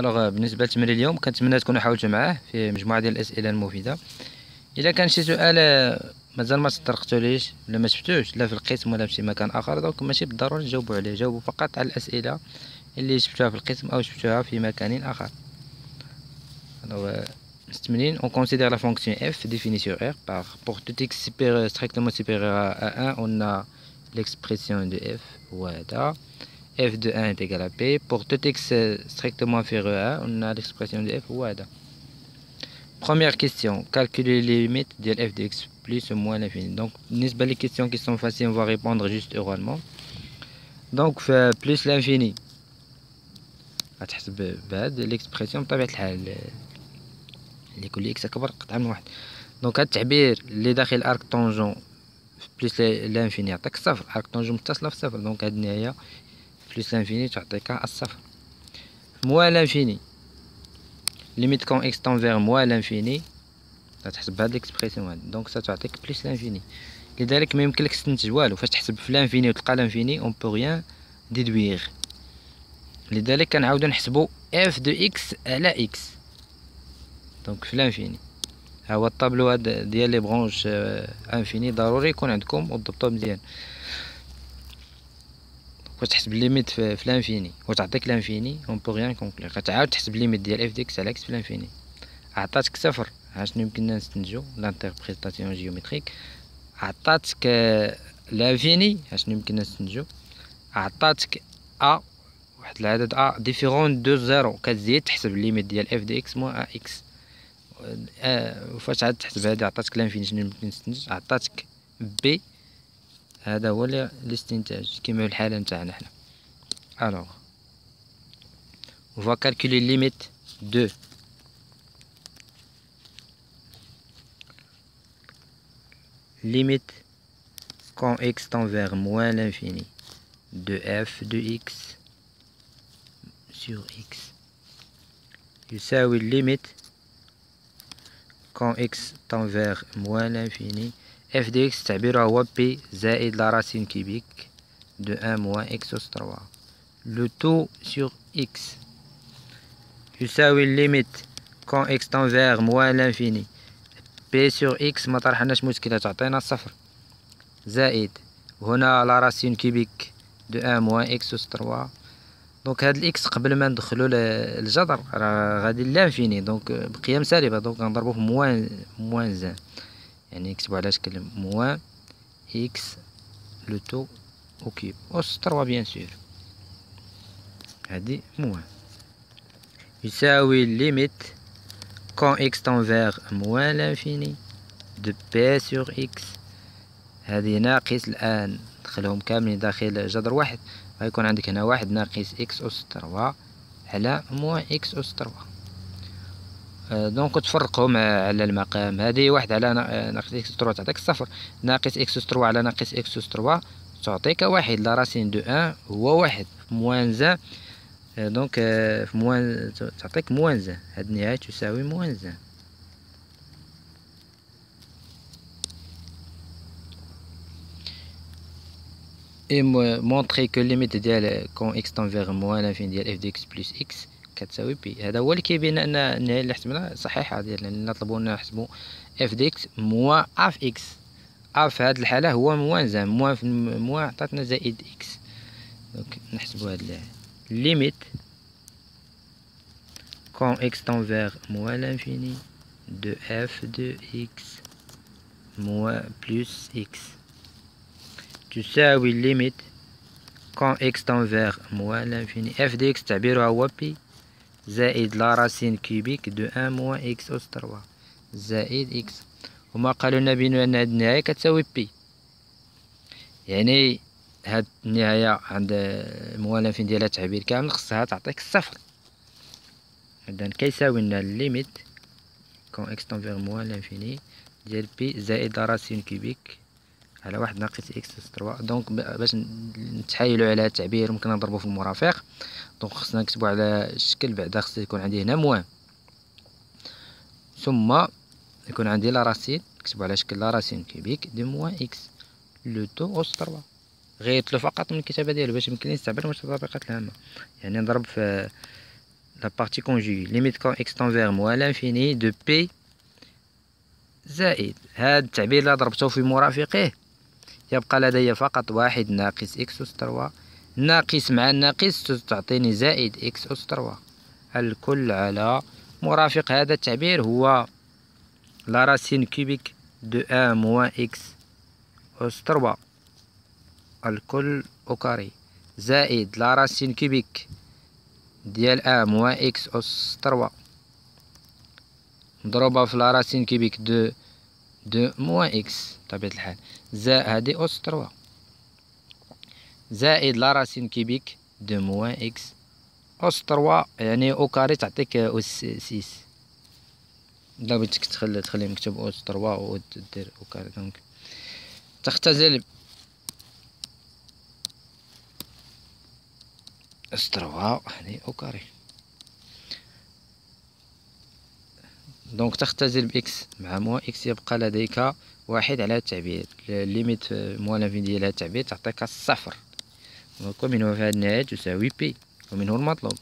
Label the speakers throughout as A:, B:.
A: Alors بالنسبة لتمرين اليوم كنتمنى تكونوا حاولتوا معاه فيه مجموعة ديال الأسئلة المفيدة. الا كان شي سؤال مازال ما تطرقتوليش ولا ما شفتوش لا في القسم ولا في شي مكان آخر donc ماشي بالضروري تجاوبوا عليه جاوبوا فقط على الأسئلة اللي شفتوها في القسم أو شفتوها في مكان آخر. Alors مستمرين. On considère la fonction f définie sur r par pour tout x supérieur strictement supérieur à 1 on a l'expression de f هذا f de 1 est égal à p. Pour tout x strictement inférieur à 1, on a l'expression de f ou هذا. Première question, calculer les limites de f de x plus ou moins l'infini. Donc, بالنسبة les questions qui sont faciles, on va répondre juste oralement. Donc, plus l'infini. غتحسب بهاد ليكسبرسيون بطبيعة الحال اللي يكون لي اكس اكبر قطعة من واحد دونك هاد التعبير اللي داخل ارك طونجون بليس لانفيني يعطيك صفر ارك طونجون متصلة في صفر دونك هاد النهاية plus l'infini تعطيك الصفر moins l'infini limite quand x tend vers moins l'infini تحسب هاد l'expression هادي donc ستعطيك plus l'infini لذلك ما يمكنلكش تستنتج والو فاش تحسب في l'infini وتلقى l'infini on peut rien déduire لذلك كنعاودو نحسبو f de x على x donc في l'infini ها هو الطابلو هذا ديال les branches infinies ضروري يكون عندكم وتضبطوه مزيان واش تحسب limite في, في l'infini وتعطيك l'infini on peut rien conclure غتعاود تحسب limite ديال f de x على x في l'infini عطاتك صفر. شنو يمكننا نستنتجو l'interprétation géométrique عطاتك l'infini ها شنو يمكننا نستنتجو عطاتك a واحد العدد a différent de zéro كتزيد تحسب limite ديال f de x moins a x وفاش عاد تحسب هادي عطاتك لانفيني شنو يمكن نستنتج عطاتك بي هذا هو الاستنتاج كما في الحالة نتاعنا حنا alors on va calculer limite de limite quand x tend vers moins l'infini de f de x sur x يساوي limite quand x tend vers moins l'infini f de x تعبيرها هو p زائد la racine cubique de 1 moins x أس 3 le taux sur x. يساوي quand x tend vers moins l'infini. P sur x ما طرحناش مشكلة تعطينا صفر. زائد. هنا la racine cubique de 1 moins x أس 3 Donc هاد ال x قبل ما ندخلو الجذر راه غادي l'infini donc بقيم سالبة. donc غنضربو في moins moins un يعني نكتبو على شكل moins x le tout au cube أس trois bien sûr. هادي moins يساوي limite quand x tend vers moins l'infini de pi sur x هادي ناقص الآن. ندخلهم كاملين داخل جذر واحد. غيكون عندك هنا واحد ناقص x أس trois على moins x أس trois donc تفرقهم على المقام. هذه واحد على ناقص x trois تعطيك صفر. ناقص x trois على ناقص x trois تعطيك واحد. la racine de un هو واحد. moins un. donc في moins تعطيك moins un. هاد النهاية تساوي moins un. Et montrer que limite ديال كون tend vers moins l'infini ديال f de x plus x كتساوي بي. هذا هو اللي كيبين أن النهاية اللي حسبنا صحيحة ديال نطلبوا نحسبوا اف دي إكس موان اف إكس اف في هذه الحالة هو موان زان موان موان عطاتنا زائد إكس دونك نحسبوا هاد ليميت كون إكس تون فيغ موان لانفيني دو اف دو إكس moins plus x تساوي limite quand x tend vers moins l'infini f de x تعبيرها هو pi. زائد la racine cubique de un moins x أس trois. زائد x. هما قالوا لنا بينو أن هاد النهاية كتساوي pi. يعني هاد النهاية عند moins l'infini ديالها التعبير كامل خصها تعطيك الصفر. إذا كيساوي لنا limite quand x tend vers moins l'infini ديال pi زائد la racine cubique على واحد ناقص x اس trois donc باش نتحايلو على هاد التعبير ممكن نضربو في المرافق. donc خصنا نكتبو على الشكل بعدا خص يكون عندي هنا moins. ثم يكون عندي la racine نكتبو على شكل la racine cubique de moins x le tout اس trois غيرتلو فقط من الكتابة ديالو باش يمكن نستعمل المتطابقات الهامة. يعني نضرب في partie conjuguée limite quand x tend vers moins l'infini de pi زائد. هذا التعبير اللي ضربته في مرافقه يبقى لدي فقط واحد ناقص x أس trois ناقص مع الناقص تعطيني زائد x أس trois الكل على مرافق هذا التعبير هو la racine cubique de un moins x أس trois الكل au carré. زائد la racine cubique ديال un moins x أس trois مضروبة في la racine cubique de de moins x بطبيعة الحال. زائد هادي أس trois. زائد la racine cubique de moins x أس trois يعني au carré تعطيك أس six. إلا بغيتك تخلي تخلي مكتوب أس trois ودير au carré. donc تختزل أس trois يعني au carré. donc تختزل ب x مع moins x يبقى لديك واحد على التعبير. ال limite moins l'infini ديال هاد التعبير تعطيك الصفر. ومن في هذه النهاية؟ تساوي pi ومنه المطلوب.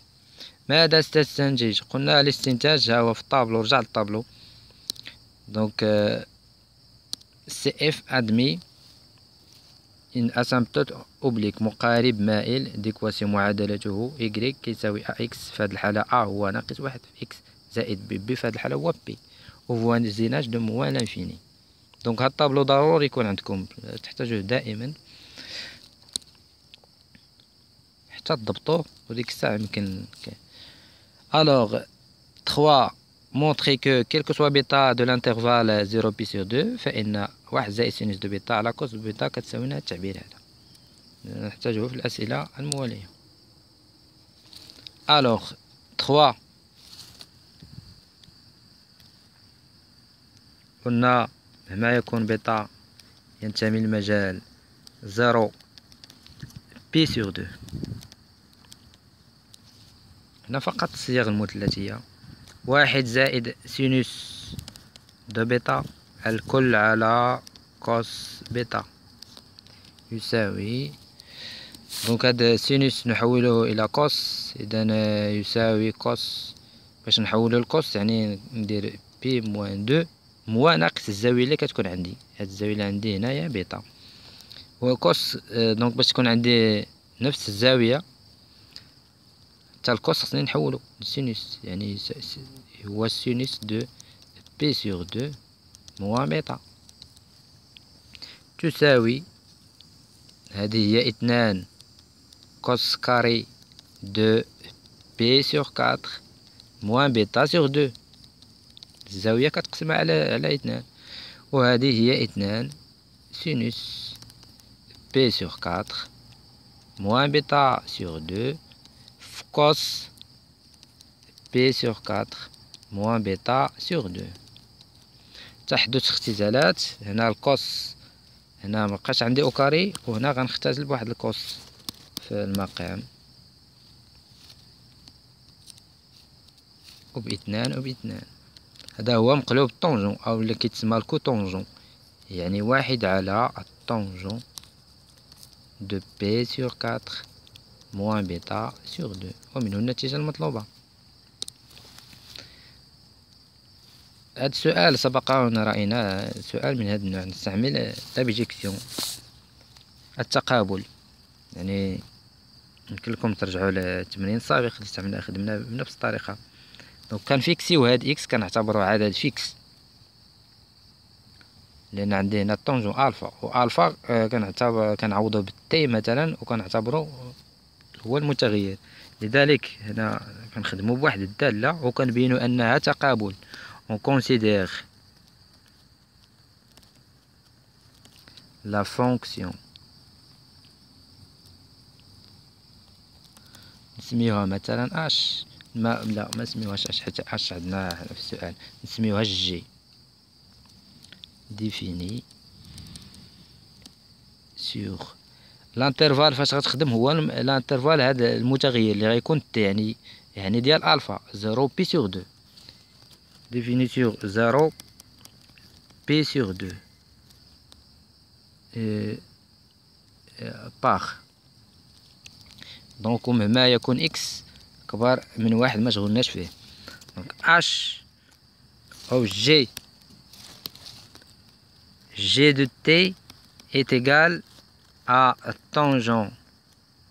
A: ماذا تستنتج قلنا الاستنتاج هو في الطابلو رجع للطابلو. donc C f admet une asymptote oblique مقارب مائل d'équation معادلته إيكغيك كيساوي x في هذه الحالة a هو ناقص واحد في x زائد b b في هذه الحالة هو pi au voisinage de moins l'infini donc هاد الطابلو ضروري يكون عندكم تحتاجوه دائما. حتى تضبطوه وديك الساعة يمكن Alors 3 montrer que quel que soit bêta de l'intervalle 0 pi sur 2 فإن واحد زائد sinus de bêta على cos bêta كتساوي لنا التعبير هذا نحتاجه في الأسئلة الموالية. Alors 3 قلنا مهما يكون بيتا ينتمي للمجال. zéro. pi sur deux هنا فقط الصيغ المثلثية واحد زائد sinus de bêta. الكل على cos bêta. يساوي. donc هاد sinus نحوله إلى cos اذا يساوي cos باش نحولو ل cos يعني ندير pi sur deux moins ناقص الزاوية اللي كتكون عندي. هاد الزاوية اللي عندي هنايا بيتا و cos donc باش تكون عندي نفس الزاوية حتى ال cos خصني نحولو. ل sinus يعني هو sinus de pi sur deux moins bêta تساوي هذه هي اثنان. cos carré de pi sur quatre moins bêta sur deux الزاوية كتقسمها على على اثنان. وهذه هي اثنان sinus pi sur quatre moins bêta sur deux في cos pi sur quatre moins bêta sur deux تحدث اختزالات هنا ال cos هنا مبقاش عندي au carré وهنا غنختزل بواحد ال cos في المقام. وباثنان وباثنان. هذا هو مقلوب ال tangente أو اللي كيتسمى ال cotangente يعني واحد على ال tangente de pi sur quatre moins bêta sur deux ومنه النتيجة المطلوبة. هذا السؤال سبق أن رأينا سؤال من هذا النوع. نستعمل la bijection التقابل. يعني يمكن لكم ترجعوا للتمرين السابق اللي استعملنا خدمنا بنفس الطريقة. donc كنفيكسيو هاد x كنعتبروه عدد fixe. لأن عندي هنا tangente alpha و alpha آه، كنعتبر كنعوضو بال t مثلا وكنعتبرو هو المتغير. لذلك هنا كنخدمو بواحد الدالة وكنبينو أنها تقابل. On considère la fonction. نسميوها مثلا اش ما لا ما نسميوهاش اش حتى اش عندنا في السؤال. نسميوها g définie sur l'intervalle فاش غتخدم هو l'intervalle هذا المتغير اللي غيكون يعني يعني ديال alpha zéro pi sur deux définie sur zéro pi sur deux par donc مهما يكون x كبار من واحد ما شغلناش فيه. donc h أو g g de t est égal à tangente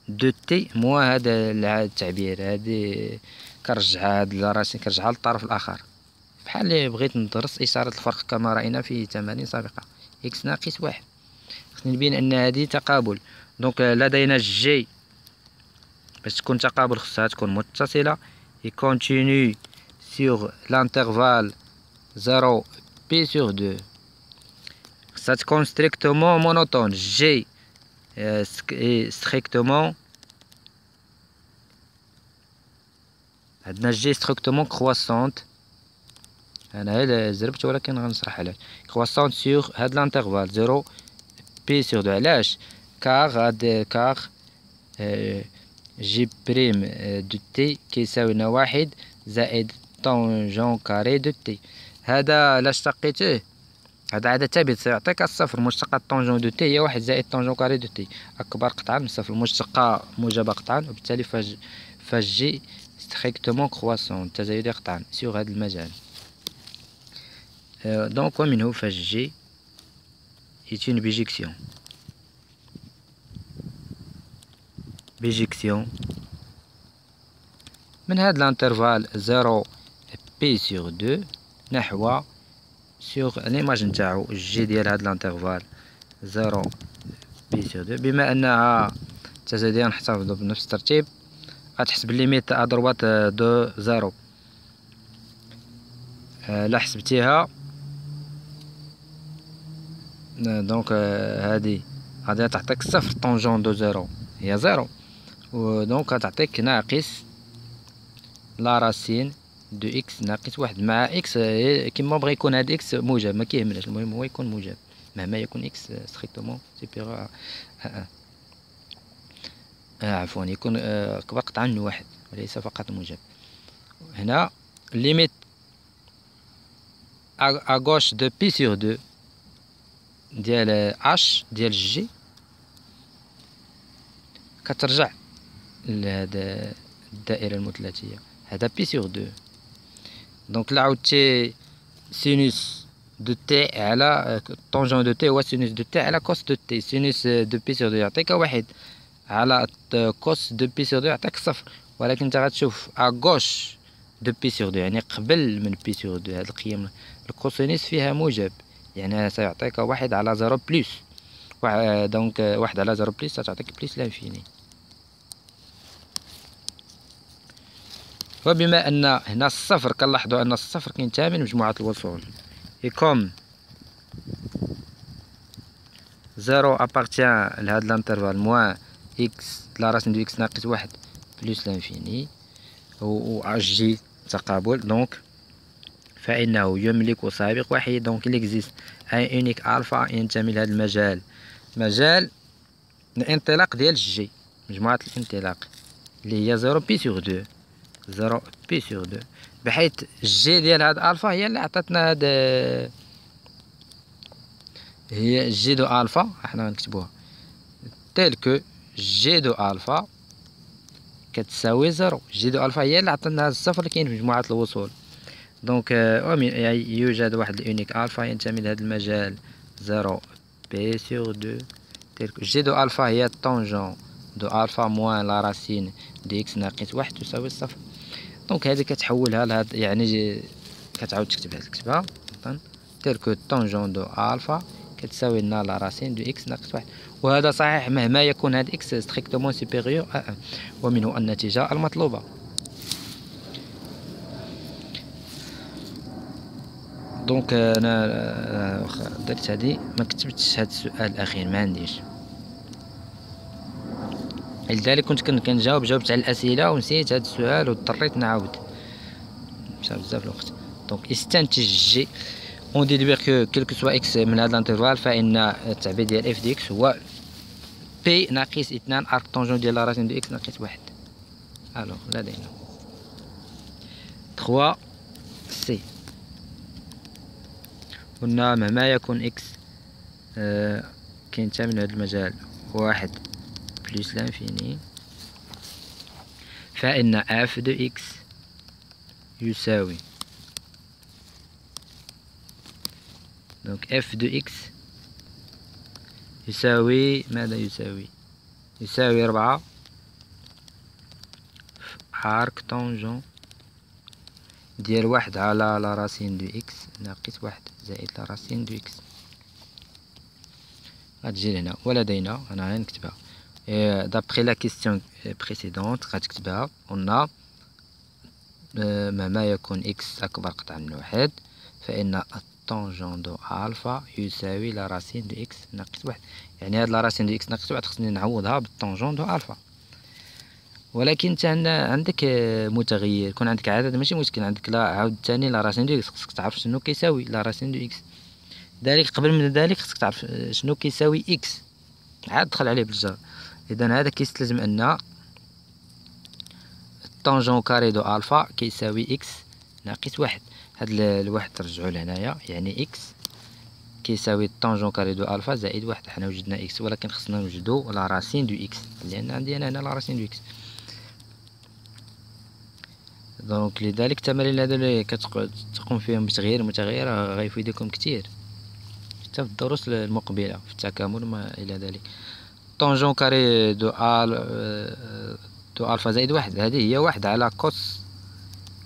A: de t moins هذا التعبير هذه كنرجعها هاد ال racine كنرجعها للطرف الآخر. بحال اللي بغيت ندرس اشاره الفرق كما رأينا في تمارين سابقة. x ناقص واحد. خصني نبين أن هذه تقابل. donc لدينا جي باش تكون تقابل خصها تكون متصله est continue sur l'intervalle 0 pi sur 2 خصها تكون strictement monotone g est strictement عندنا g strictement croissante أنا هي زربت ولكن غنشرح علاش croissante sur هاد l'intervalle zéro pi sur deux علاش car هاد car g prime de t كيساوي لنا واحد زائد tangente carré de t. هذا لا اشتقيته هذا عدد ثابت سيعطيك الصفر مشتقة tangente de t هي واحد زائد tangente carré de t. أكبر قطعا من صفر مشتقة موجبة قطعا وبالتالي فاج ف g strictement croissante تزايد قطعا sur هذا المجال. donc ومنه فاجي est une bijection. bijection. من هاد ال intervalle zéro pi sur deux نحو sur l'image نتاعو جي ديال هاد l'intervalle zéro بي سيغ دو بما أنها تزايدية نحتفظو بنفس الترتيب غتحسب limite à droite de zéro لا حسبتيها. donc هادي. غادي تعطيك صفر tangente de zéro. هي zéro. و donc غتعطيك ناقص la racine de x ناقص واحد. مع x كيما بغا يكون هاد x موجب ما كيهمناش المهم هو يكون موجب. مهما يكون x strictement supérieur ا عفوا يكون آه كبر قطعا من واحد وليس فقط موجب. هنا limite à gauche de pi sur deux ديال اش ديال جي كترجع لهذا الدائرة المثلثية. هذا pi sur deux donc لا عاودتي sinus de t على tangente de t هو sinus de t على cos de t sinus de pi sur deux يعطيك واحد على cos de pi sur deux يعطيك صفر ولكن انت غتشوف à gauche de pi sur deux يعني قبل من pi sur deux هاد القيم ال cosinus فيها موجب يعني سيعطيك واحد على zéro plus donc واحد على zéro plus ستعطيك plus l'infini وبما أن هنا الصفر كنلاحظوا أن الصفر كينتمي لمجموعة الوصول. et comme zéro appartient لهاد ال intervalle. moins x la racine de x ناقص واحد plus l'infini. و g تقابل. donc فإنه يملك سابق واحد donc il existe un unique alpha ينتمي لهذا المجال. مجال الانطلاق ديال جي. مجموعة الانطلاق. اللي هي zéro pi sur deux zéro pi sur deux بحيث g ديال هاد الفا هي اللي عطاتنا هاد هي g de alpha إحنا غنكتبوها tel que g de alpha كتساوي zéro. g de alpha هي اللي عطاتنا هاد الصفر اللي كاين في مجموعة الوصول. donc يوجد واحد ال unique alpha ينتمي لهذا المجال. zéro pi sur deux tel que g de alpha هي tangente de alpha moins la racine de x ناقص واحد تساوي الصفر. donc هذه كتحولها لهاد يعني كتعاود تكتبها تكتبها tel que tangente de alpha كتساوي لنا la racine de x ناقص واحد. وهذا صحيح مهما يكون هاد x strictement supérieur à un ومنه النتيجة المطلوبة. donc أنا درت هادي. ما كتبتش هاد السؤال الأخير ما عنديش. لذلك كنت كنجاوب جاوبت على الأسئلة ونسيت هذا السؤال واضطريت نعاود. مشى بزاف الوقت. donc استنتج. g en déduire que quel que soit x من هذا ال intervalle فإن التعبير ديال f de x هو pi ناقص اثنان arc tangente ديال racine de x ناقص واحد. alors لدينا 3 سي قلنا مهما يكون x آه كينتمي لهذا المجال. واحد. plus l'infini فإن f de x يساوي. donc f de x يساوي ماذا يساوي؟ يساوي ربعة arc tangente ديال واحد على la racine de x ناقص واحد زائد la racine de x. غتجي لهنا. ولدينا أنا غير نكتبها d'après la question précédente غتكتبها قلنا مهما يكون x اكبر قطعا من واحد فان ال tangente de alpha يساوي la racine de x ناقص واحد يعني هاد la racine de x ناقص واحد خصني نعوضها بال tangente de alpha ولكن انت عندك متغير يكون عندك عدد ماشي مشكل عندك لا عاود ثاني la racine de x خصك تعرف شنو كيساوي la racine de x ذلك قبل من ذلك خصك تعرف شنو كيساوي x عاد دخل عليه بالجذر اذا هذا كيستلزم أن ال tangente carrée de alpha كيساوي x ناقص واحد. هاد الواحد ترجعو لهنايا يعني x كيساوي ال tangente carrée de alpha زائد واحد. حنا وجدنا x ولكن خصنا نوجدو la racine de x لأن عندي أنا هنا la racine de x. donc لذلك التمارين هذو اللي كتقوم فيهم بتغيير متغير غيفيدكم كتير. حتى في الدروس المقبلة في التكامل وما إلى ذلك. tangente carrée de al de alpha زائد واحد. هذه هي واحد على cos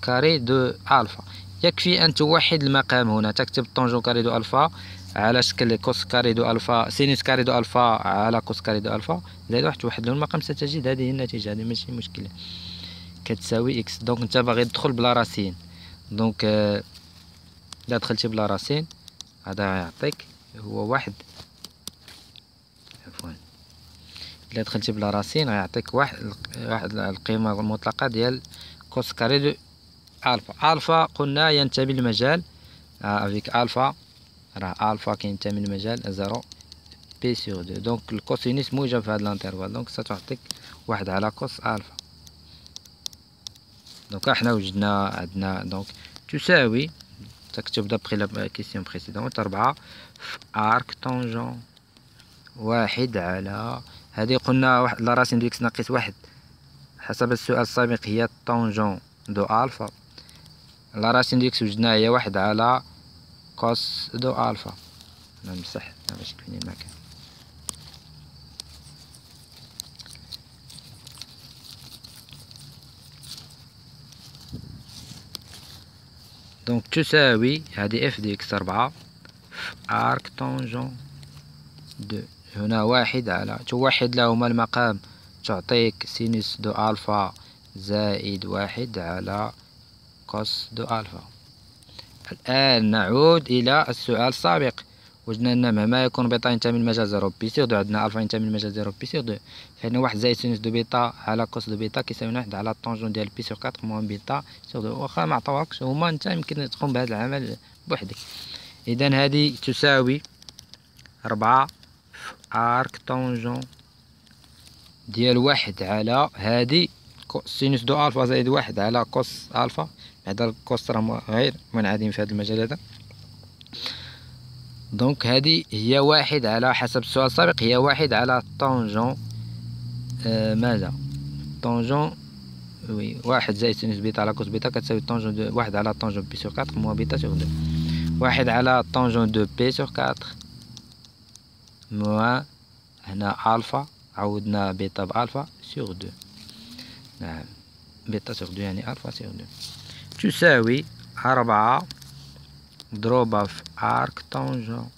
A: carré de alpha. يكفي أن توحد المقام هنا. تكتب tangente carrée de alpha على شكل cos carré de alpha sinus carré de alpha على cos carré de alpha. زائد واحد توحد له المقام. ستجد هذه النتيجة. هذه ماشي مشكلة. كتساوي x. donc أنت باغي تدخل ب la racine. donc إلا دخلتي ب la racine هذا يعطيك هو واحد عفوا الا دخلتي ب la racine غيعطيك واحد واحد القيمة المطلقة ديال cos carré de alpha. alpha قلنا ينتمي للمجال. avec alpha. راه ألفا كينتمي للمجال zéro pi sur deux donc ال cosinus موجب في هذا ال intervalle donc ستعطيك واحد على cos alpha. donc إحنا وجدنا عندنا donc تساوي تكتب d'après la question précédente ربعة في arc tangente واحد على هذه قلنا واحد la racine de x ناقص واحد. حسب السؤال السابق هي tangente de alpha. la racine de x وجدناها هي واحد على cos de alpha. نمسح باش يكفيني المكان donc تساوي هذه f de x ربعة في arc tangente de هنا واحد على توحد لهما المقام. تعطيك sinus de alpha زائد واحد على cos de alpha. الآن نعود إلى السؤال السابق. وجدنا أن مهما يكون بيتا ينتمي للمجال zéro pi sur deux عندنا ألفا ينتمي للمجال zéro pi sur deux. فإن واحد زائد sinus de bêta على cos de bêta كيساوي واحد على tangente ديال pi sur quatre moins bêta sur deux. واخا معطاوكش هما نتا يمكن تقوم بهذا العمل بوحدك. إذا هذه تساوي ربعة arc tangente ديال واحد على هادي sinus de alpha زائد واحد على cos alpha. هذا ال cos راه غير منعدم في هذا المجال هذا. donc هذه هي واحد على حسب السؤال السابق هي واحد على tangente آه ماذا؟ tangente oui واحد زائد sinus bêta على cos bêta كتساوي tangente de واحد على tangente pi sur quatre moins bêta sur deux واحد على tangente de pi sur quatre moins هنا alpha عوضنا bêta ب alpha sur deux نعم bêta sur deux يعني alpha sur deux تساوي أربعة مضروبة في arc tangente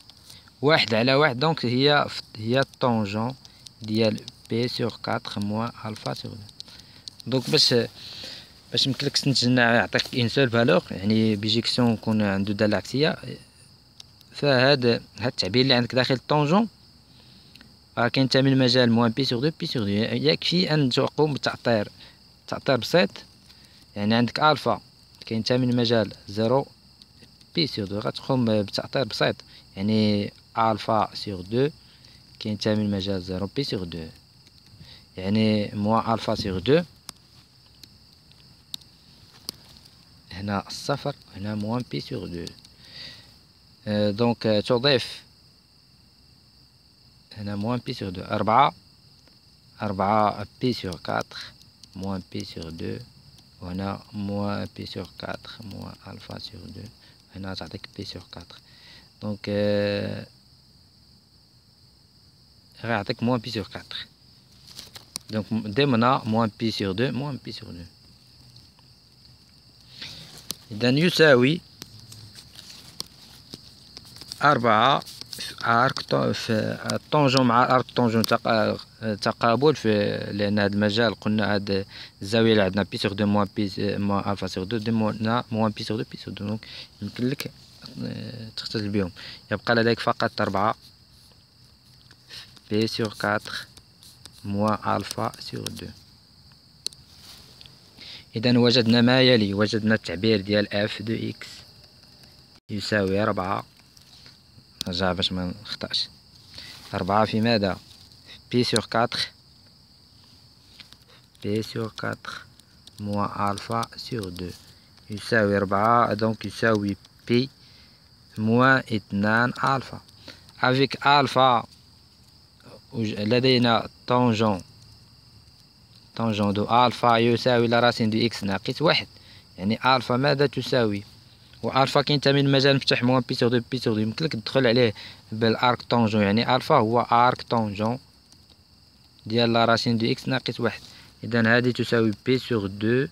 A: واحد على واحد donc هي هي ال tangente ديال pi sur quatre moins alpha sur deux donc باش باش يمكنلك تستنتج يعطيك une seule valeur يعني bijection يكون عنده دالة عكسية فهاد هاد التعبير اللي عندك داخل ال tangente كينتمي المجال moins pi sur deux pi sur deux يكفي أن تقوم بتأطير تأطير بسيط. يعني عندك ألفا. كينتمي المجال zéro pi sur deux غتقوم بتأطير بسيط. يعني alpha sur deux كينتمي المجال zéro pi sur deux يعني moins alpha sur deux هنا الصفر هنا moins pi sur deux donc تضيف هنا moins pi sur deux أربعة أربعة pi sur quatre moins pi sur 2 وهنا moins pi sur 4 moins alpha sur 2 هنا تعطيك pi sur 4 donc غيعطيك moins pi sur 4 donc ضمن moins pi sur 2 moins pi sur 2 إذا يساوي أربعة arc في ال tangente مع arc tangente تقابل في لأن هذا المجال قلنا هاد الزاوية اللي عندنا pi sur deux moins pi moins alpha sur deux ديمونا moins pi sur deux pi sur deux donc يمكن لك تختزل بهم. يبقى لديك فقط أربعة. pi sur quatre moins alpha sur deux اذا وجدنا ما يلي. وجدنا التعبير ديال f de x يساوي ربعة نرجع باش ما نخطأش. أربعة في ماذا pi sur quatre pi sur quatre moins alpha sur deux يساوي ربعة donc يساوي pi moins اثنان alpha avec alpha لدينا tangente tangente de alpha يساوي racine de x ناقص واحد. يعني ألفا ماذا تساوي والفا كينتمي المجال مفتوح moins pi sur deux pi sur deux يمكنلك تدخل عليه بال arc tangente يعني الفا هو arc tangente ديال la racine de x ناقص واحد. إذا هذه تساوي pi sur deux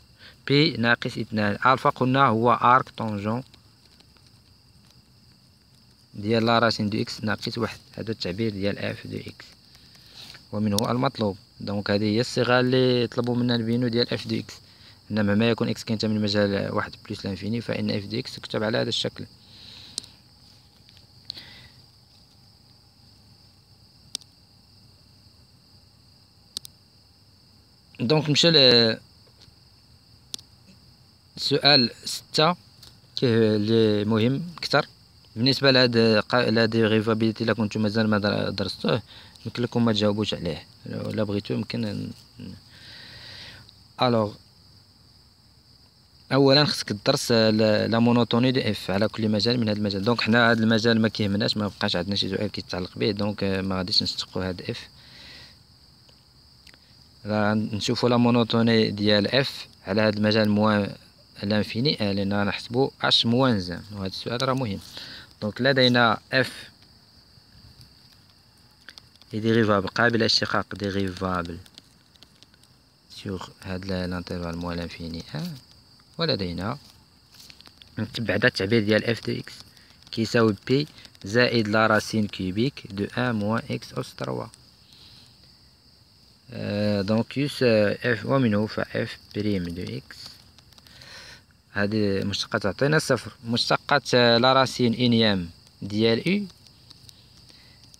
A: pi ناقص اثنان. الفا قلنا هو arc tangente ديال la racine de x ناقص واحد. هذا التعبير ديال f de x ومنه المطلوب. donc هذه هي الصيغة اللي طلبوا منا نبينو ديال f de x إنما ما يكون x كينتمي لمجال واحد plus l'infini فإن f de x تكتب على هذا الشكل. donc نمشي سؤال ستة كيه اللي مهم كتر بالنسبة لهاد la dérivabilité إلا كنتو مازال ما درستوه يمكن لكم ما تجاوبوش عليه. ولا بغيتو يمكن alors. اولا خصك تدرس la monotonie de f على كل مجال من هذا المجال. donc حنا هذا المجال ما كيهمناش ما بقاش عندنا شي سؤال كيتعلق به donc ما غاديش نشتقوا هذا f. نشوفوا la monotonie ديال f على هذا المجال moins لانفيني لأن نحسبوا اش موان زان وهذا السؤال راه مهم. دونك لدينا إف ديريفابل قابل للاشتقاق ديريفابل سور هاد لانترفال موان لانفيني ولدينا. نتبع هذا التعبير ديال اف دو إكس كيساوي بي زائد لا راسين كيوبيك دو ان موان إكس أس تروا دونك يس اف ومنه فاف بريم دو إكس هذه مشتقة تعطينا صفر. مشتقة لا راسين انيام ديال اي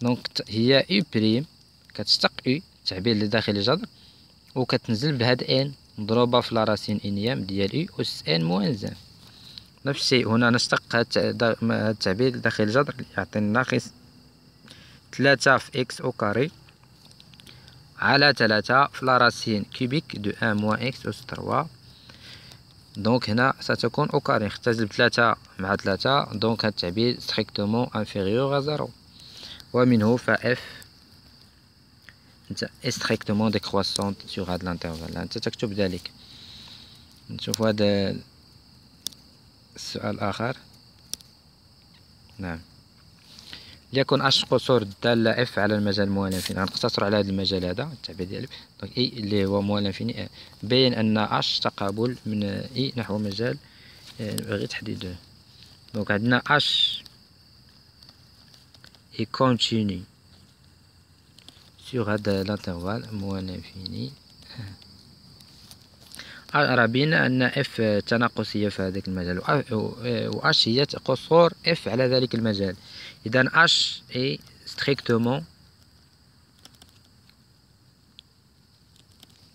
A: دونك هي اي بريم كتشتق اي التعبير اللي داخل الجذر. وكتنزل بهاد ان مضروبة في لاراسين إنيام ديال اي اس ان موان زان نفس الشيء هنا نشتق هذا التعبير داخل الجذر يعطينا ناقص ثلاثة في x au carré على ثلاثة في la racine cubique de un moins x أس trois donc هنا ستكون au carré نختزل بثلاثة مع ثلاثة. donc هذا التعبير strictement inférieur à zéro ومنه ف f est strictement décroissante sur هذا ال intervalle انت تكتب ذلك. نشوف هذا السؤال الآخر. نعم. ليكن اش قصور الدالة اف على المجال الموالي فيني غنقتصر على هذا المجال هذا. التعبير ديال دونك اي اللي هو موالي فيني بين أن أش تقابل من اي نحو مجال غير تحديده دونك عندنا أش. اي كونتيني sur l'intervalle moins l'infini راه بينا ان اف تناقصيه في هذاك المجال و اش هي قصور f على ذلك المجال اذا h est strictement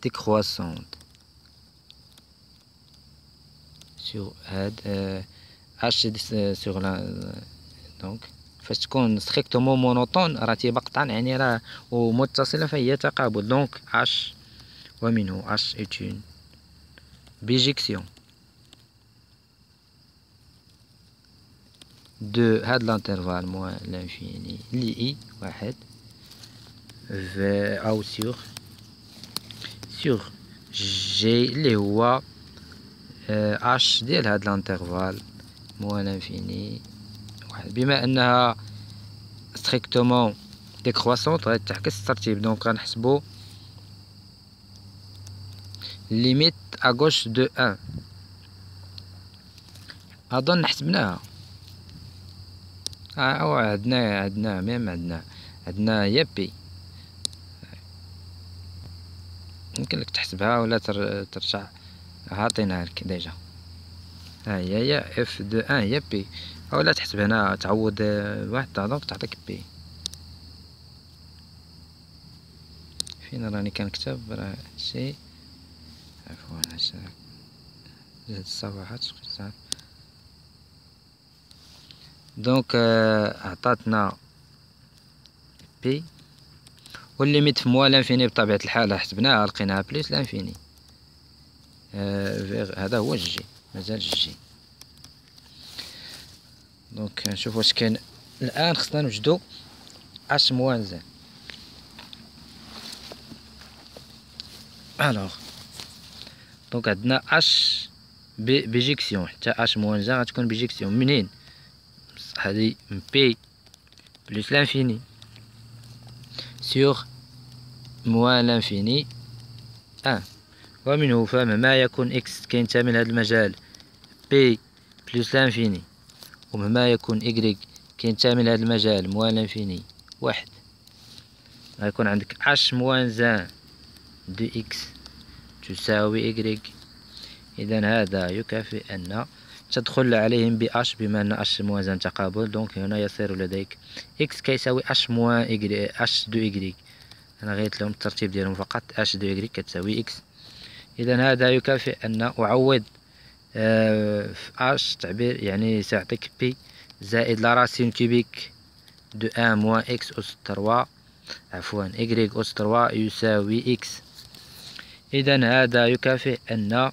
A: décroissante. Sur هاد اش sur la donc فاش تكون strictement monotone رتيبة قطعا يعني راه ومتصلة فهي تقابل. donc h ومنه h est une de هاد ال intervalle moins l'infini لي إي واحد. في أو sur sur J اللي هو اش آه، ديال هاد l'intervalle moins infini واحد بما أنها strictement décroissante غادي تعكس الترتيب donc غنحسبو limite à gauche de un اظن حسبناها آه عندنا عندنا ميم عندنا عندنا يابي يمكن لك تحسبها ولا ترجع. عاطينها لك déjà. ها هي هي f de un هي p اولا تحسب هنا تعوض واحد donc تعطيك p فين راني كنكتب راه شي. عفوا هاد الصفحات donc عطاتنا p. وال limite في moins l'infini بطبيعة الحال حسبناها لقيناها plus l'infini. آه هذا هو ال J مازال ال J. donc نشوف واش كاين. الآن خصنا نوجدو h moins un. alors donc عندنا h bijection حتى h moins un غتكون bijection منين؟ هادي p plus l'infini. Sur moins l'infini 1 ومنه فمهما يكون x. كينتمي لهذا المجال. P plus l'infini. ومهما يكون y كينتمي لهذا المجال moins l'infini واحد. غيكون عندك h moins un de x تساوي y. إذا هذا يكافئ أن تدخل عليهم ب h بما أن h moins un تقابل. donc هنا يصير لديك x كيساوي h moins y h de y. أنا غيرت لهم الترتيب ديالهم فقط. H de y كتساوي x. إذا هذا يكافئ أن أعوض في h تعبير يعني سيعطيك p زائد la racine cubique de un moins x أس trois. عفوا y أس trois يساوي x إذا هذا يكافئ أن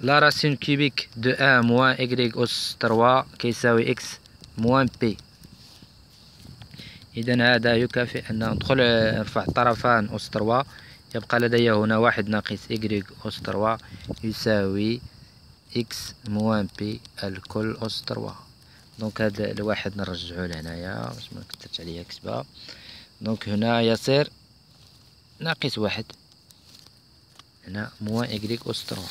A: la racine cubique de un moins i grec أس trois كيساوي x moins p. إذا هذا يكافئ أن ندخل نرفع الطرفان أس trois. يبقى لدي هنا واحد ناقص i grec أس trois يساوي x moins p الكل أس trois donc هذا الواحد نرجعو لهنايا باش منكترش عليا كتبه دونك هنا يصير ناقص واحد. هنا moins i grec أس trois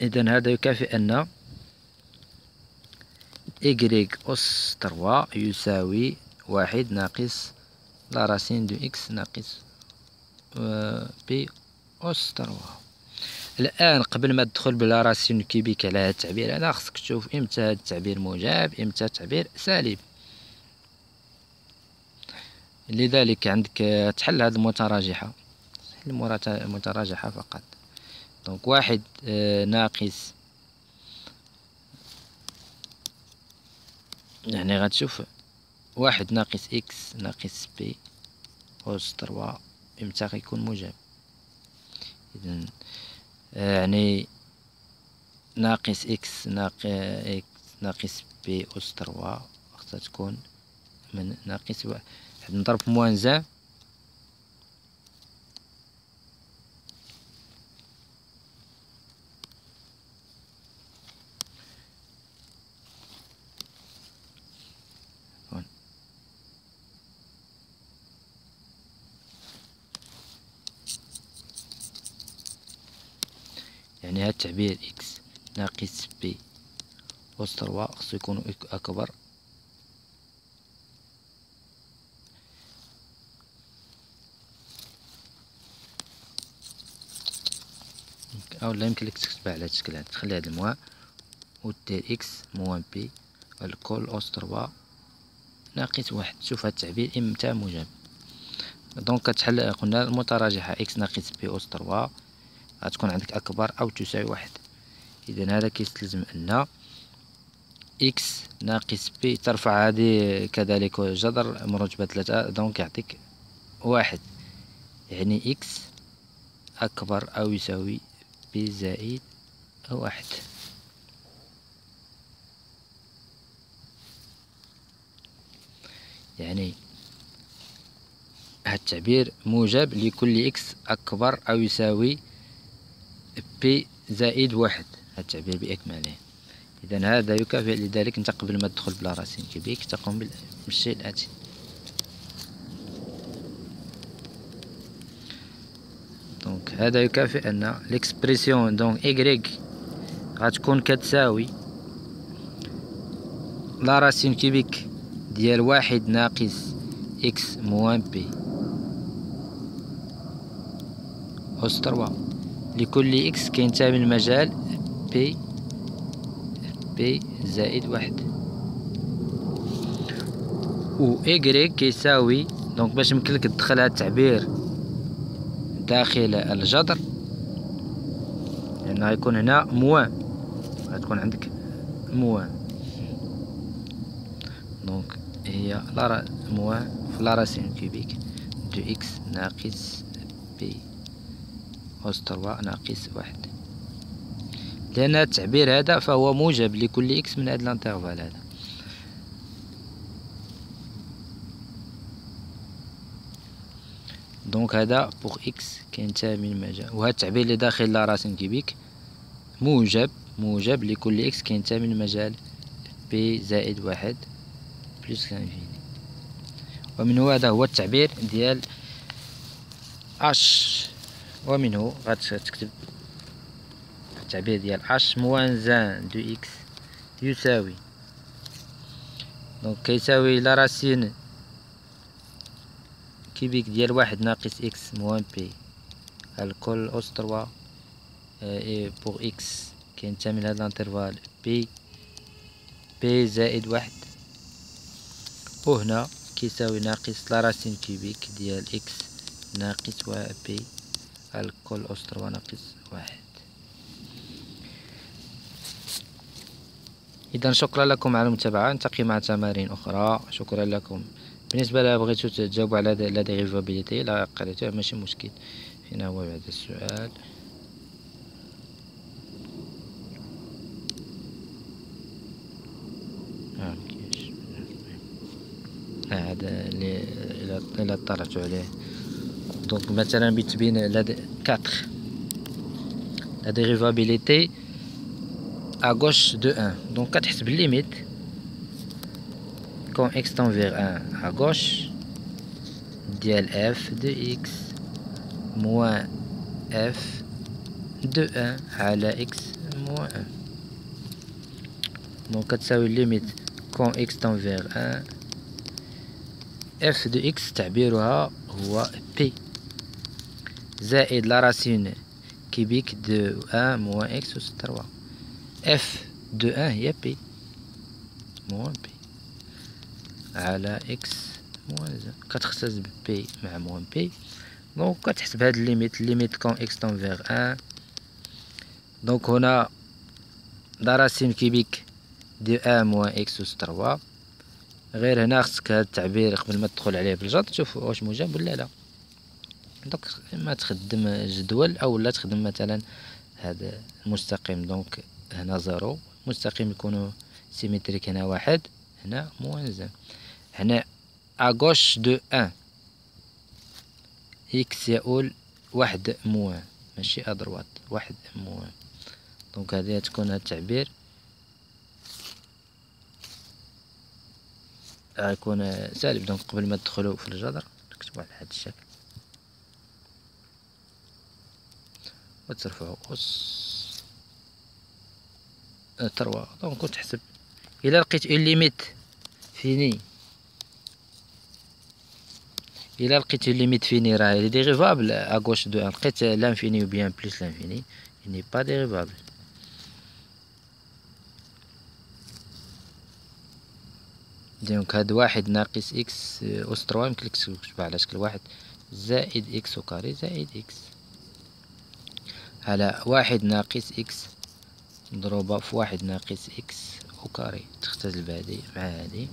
A: إذا هذا يكافئ أن i grec أس trois يساوي واحد ناقص la racine de x ناقص p أس trois الآن قبل ما تدخل ب la racine cubique على هذا التعبير هذا خصك تشوف إمتى هذا التعبير موجب إمتى التعبير سالب. لذلك عندك تحل هذه المتراجحة المتراجحة فقط. donc واحد آه ناقص. يعني غتشوف واحد ناقص x ناقص p أس trois إمتى غيكون موجب؟ إذن آه يعني ناقص x ناقص ناقص p أس trois خصها تكون من ناقص واحد. نضرب moins un يعني هذا التعبير x ناقص p أس trois خصو يكون أكبر. أو لا يمكن لك تكتبها على هذا الشكل هذا تخلي هذا الموا ودير x moins p الكل أس trois ناقص واحد. شوف هذا التعبير إمتى موجب. donc كتحل قلنا المتراجحة x ناقص p أس trois غتكون عندك أكبر أو تساوي واحد. إذا هذا كيستلزم أن x ناقص p ترفع هذه كذلك جذر مرتبة ثلاثة donc يعطيك واحد. يعني x أكبر أو يساوي p زائد واحد. يعني هذا التعبير موجب لكل x أكبر أو يساوي p زائد واحد. هذا التعبير بأكمله إذا هذا يكافئ لذلك أنت قبل ما تدخل ب la racine cubique تقوم بالشيء الآتي. donc هذا يكافئ أن l'expression donc i grec غتكون كتساوي la racine cubique ديال واحد ناقص x moins pi أس trois لكل x كينتمي المجال pi pi زائد واحد. و إيكغيك كيساوي donc باش يمكنلك تدخل هاد التعبير داخل الجذر لأن غيكون هنا moins. غتكون عندك moins. donc هي la moins في la racine cubique de x ناقص pi أس trois ناقص واحد. لأن التعبير هذا فهو موجب لكل x من هذا ال intervalle هذا. donc هذا pour x كينتمي للمجال وهذا التعبير اللي داخل la racine cubique موجب موجب لكل x كينتمي للمجال pi زائد واحد plus l'infini ومن هذا هو التعبير ديال اش ومنه غتكتب التعبير ديال h moins un de x يساوي. donc كيساوي la racine cubique ديال واحد ناقص x moins pi الكل أس trois et pour x كينتمي لهاد ال intervalle pi pi زائد واحد. وهنا كيساوي ناقص la racine cubique ديال x ناقص و pi الكل أس trois ناقص واحد. إذا شكرا لكم على المتابعة. نلتقي مع تمارين أخرى. شكرا لكم. بالنسبة لا بغيتو تجاوبوا على لا ديريفابيليتي لا قريتوه ماشي مشكل. فين هو بعد السؤال. هذا اللي إلى اطلعتوا عليه. دونك مثلا بتبين لا 4 لا ديريفابيليتي à gauche de 1 donc كتحسب الليميت quand x tend vers 1 à gauche ديال f de x moins f de 1 على x moins 1 donc كتساوي الليميت quand x tend vers 1 f de x تعبيرها هو p زائد la racine cubique de 1 moins x أس 3 f de 1 هي pi moins pi على x moins كتختص ب pi مع moins pi donc كتحسب هاد ال limite ال limite quand x tend vers 1 donc هنا la racine cubique de 1 moins x أس 3 غير هنا خصك هاد التعبير قبل ما تدخل عليه بالجر تشوف واش موجب ولا لا. دونك اما تخدم جدول أو لا تخدم مثلا هذا المستقيم. دونك هنا زيرو مستقيم يكونوا سيمتريك هنا واحد هنا موازن هنا اغوش دو ان إكس يقول واحد موان ماشي ادروات واحد موان. دونك هذه تكون هاد التعبير غيكون سالب. donc قبل ما تدخلوا في الجدر نكتبوا على هذا الشكل. وترفعوا أس trois donc تحسب إلا لقيت une limite finie. إلا لقيت une limite finie راه il est dérivable à gauche de لقيت l'infini bien plus l'infini il n'est pas dérivable. donc هاد واحد ناقص x أس trois يمكنلك تكتبها على شكل واحد. زائد x au carré زائد x على واحد ناقص x مضروبة في واحد ناقص x au carré. تختزل بهادي مع هادي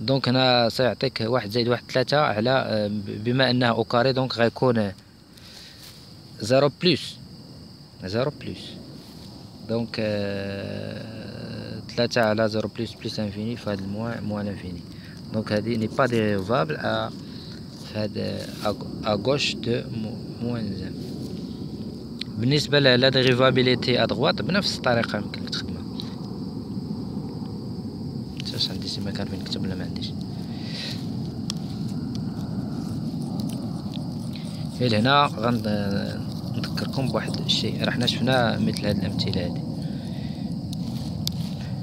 A: donc هنا سيعطيك واحد زائد واحد ثلاثة على بما إنها au carré donc غيكون zéro plus. zéro plus. donc ثلاثة على zéro plus plus infini في هاد ال moins moins infini donc هادي n'est pas dérivable في هذا à gauche de moins un بالنسبة la dérivabilité à droite بنفس الطريقة يمكن تخدمها. متنساش عندي شي مكان فين نكتب ولا ما عنديش؟ في لهنا غنذكركم بواحد الشيء. راه حنا شفنا مثل هاد الأمثلة هادي.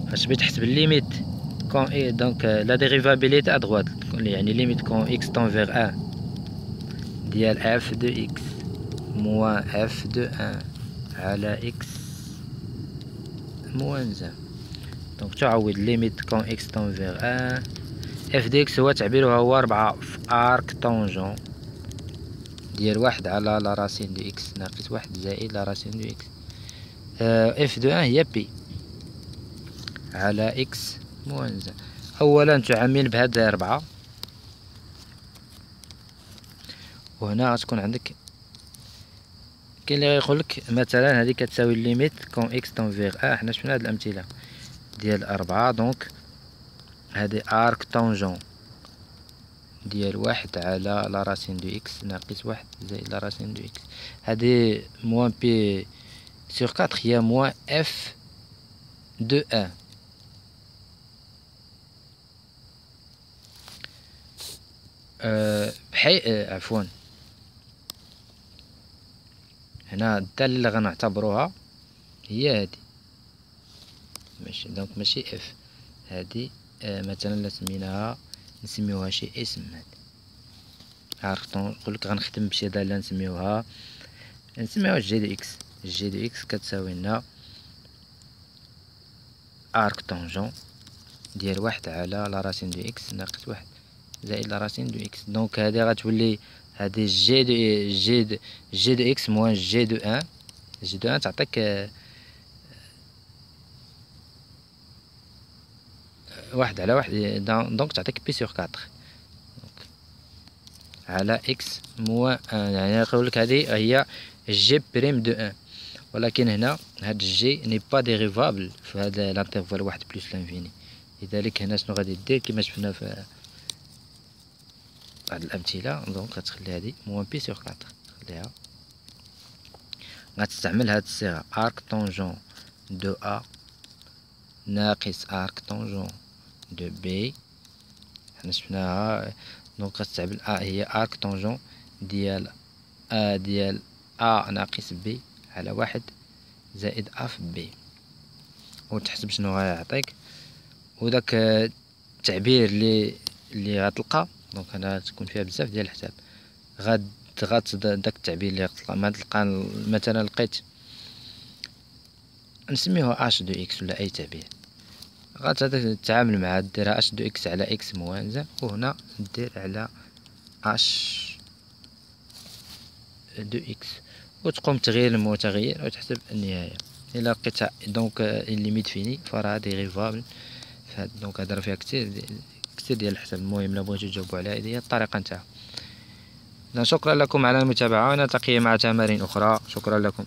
A: فاش بغيت تحسب ال limite quand et donc la dérivabilité à droite يعني limite quand x tend vers un ديال f de x moins f de un على x moins un donc تعوض limite quand x tend vers un f de x هو تعبيرها هو ربعة في arc tangente ديال واحد على la racine de x ناقص واحد زائد la racine de x f de un هي pi على x moins un اولا تعمل بهاد ربعة وهنا غتكون عندك كاين اللي غيقولك مثلا هذه كتساوي limite quand x tend vers un حنا شفنا هاد الأمثلة؟ ديال أربعة donc هادي arc tangente ديال واحد على la racine de x ناقص واحد زائد la racine de x هادي moins pi sur quatre هي moins f de un بحي أه عفوا. هنا الدالة اللي غنعتبروها هي هادي. ماشي donc ماشي f هادي أه مثلا سميناها نسميوها شي اسم عرفت نقولك غنخدم بشي دالة نسميوها نسميوها g de x g de x كتساوي لنا arc tangente ديال واحد على la racine de x ناقص واحد. زائد la racine de x donc هادي غتولي هادي g de g de g de x moins g de un g de un تعطيك واحد على واحد donc تعطيك pi sur quatre على x moins un يعني نقول لك هذه هي g prime de un ولكن هنا هاد ال g n'est pas dérivable في هذا l'intervalle واحد plus l'infini لذلك هنا شنو غادي دير كيما شفنا في بعض الأمثلة. donc غتخلي هذه moins pi sur quatre خليها. غتستعمل هاد الصيغه arc tangente de a ناقص arc tangente de b حنا شفناها. donc غتستعمل ا هي arc tangente ديال a ديال a ناقص b على واحد زائد a في b وتحسب شنو غيعطيك. وداك التعبير اللي اللي غتلقى donc أنا تكون فيها بزاف ديال الحساب. غاد غات داك التعبير اللي غتلقى ما تلقى مثلا لقيت نسميوه h de x ولا أي تعبير. غتتعامل مع ديرها اش دو إكس على إكس موازة وهنا دير على h de x وتقوم تغيير المتغير وتحسب النهاية. إلا لقيتها donc limite finie فراه dérivable donc هضر فيها كتير كتير ديال الحساب المهم الا بغيتو تجاوبوا عليها هذه هي الطريقة نتاعها. شكرا لكم على المتابعة ونلتقي مع تمارين أخرى. شكرا لكم.